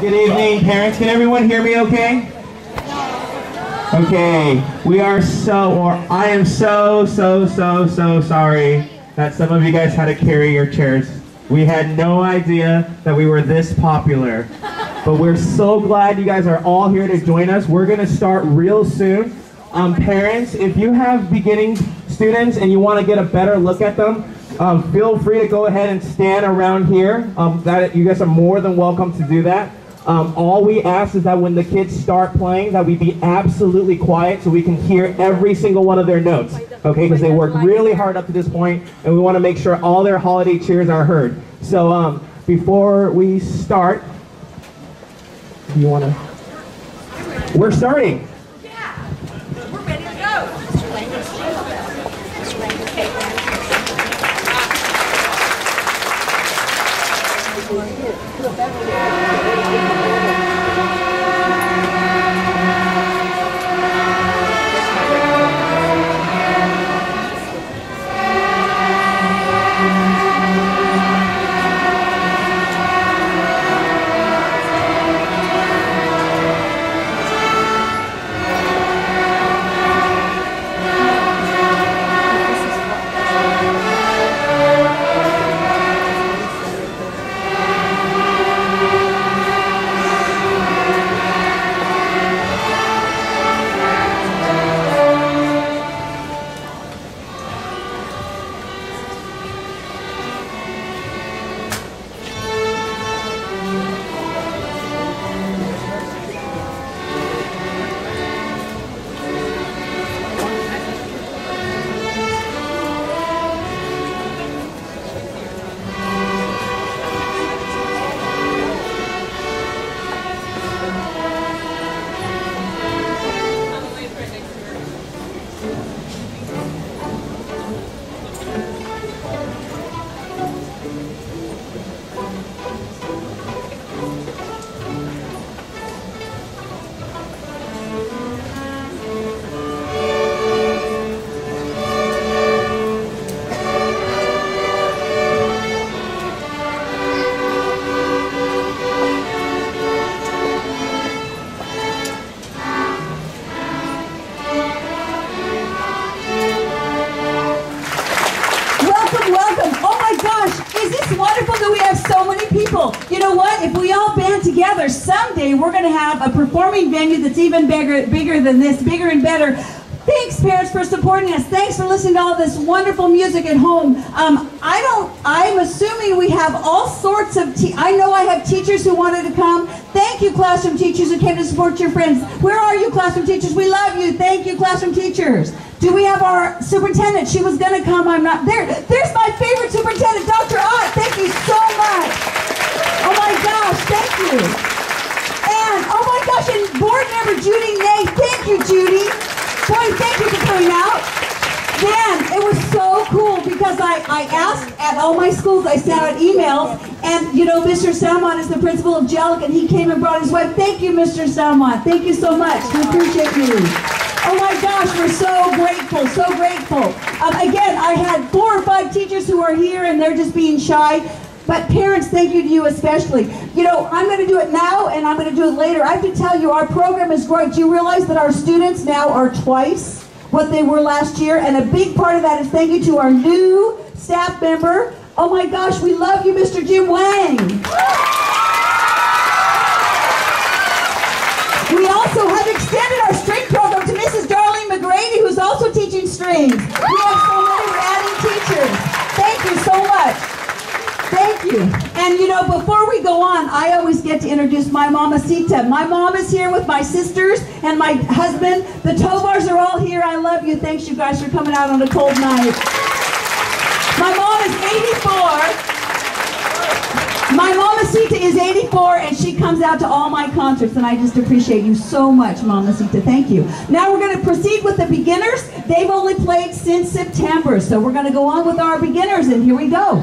Good evening, parents. Can everyone hear me okay? Okay, we are so, or I am so, so, so, so sorry that some of you guys had to carry your chairs. We had no idea that we were this popular. But we're so glad you guys are all here to join us. We're going to start real soon. Um, parents, if you have beginning students and you want to get a better look at them, um, feel free to go ahead and stand around here. Um, that you guys are more than welcome to do that. Um, all we ask is that when the kids start playing, that we be absolutely quiet so we can hear every single one of their notes. Okay, because they worked really hard up to this point, and we want to make sure all their holiday cheers are heard. So um, before we start, do you want to? We're starting. Yeah, we're ready to go. Welcome, we're going to have a performing venue that's even bigger, bigger than this, bigger and better. Thanks, parents, for supporting us. Thanks for listening to all this wonderful music at home. Um, I don't. I'm assuming we have all sorts of. I know I have teachers who wanted to come. Thank you, classroom teachers who came to support your friends. Where are you, classroom teachers? We love you. Thank you, classroom teachers. Do we have our superintendent? She was going to come. I'm not there. There's my favorite superintendent, Dr. Ott. Thank you so much. Oh my gosh, thank you. And oh my gosh, and board member Judy Nay. Thank you, Judy. Boy, thank you for coming out. Man, it was so cool because I, I asked at all my schools, I sent out emails, and you know, Mr. Salmon is the principal of Jellick, and he came and brought his wife. Thank you, Mr. Salmon. Thank you so much. We appreciate you. Oh my gosh, we're so grateful, so grateful. Um, again, I had four or five teachers who are here and they're just being shy. But parents, thank you to you especially. You know, I'm going to do it now and I'm going to do it later. I have to tell you, our program is great. Do you realize that our students now are twice what they were last year? And a big part of that is thank you to our new staff member. Oh my gosh, we love you, Mr. Jim Wang. We also have extended our string program to Mrs. Darlene McGrady, who's also teaching strings. We have so many, adding teachers. Thank you so. Thank you. And you know, before we go on, I always get to introduce my mamacita. My mom is here with my sisters and my husband. The Tovars are all here. I love you. Thanks, you guys, for coming out on a cold night. My mom is 84. My Mamacita is 84 and she comes out to all my concerts and I just appreciate you so much, Mamacita. Thank you. Now we're going to proceed with the beginners. They've only played since September, so we're going to go on with our beginners and here we go.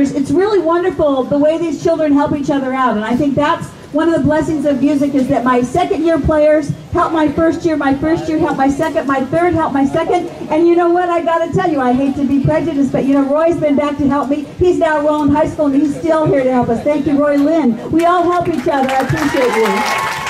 It's really wonderful the way these children help each other out, and I think that's one of the blessings of music is that my second year players help my first year, my first year help my second, my third help my second. And you know what? I got to tell you, I hate to be prejudiced, but you know, Roy's been back to help me. He's now Rowland High School and he's still here to help us. Thank you, Roy Lynn. We all help each other. I appreciate you.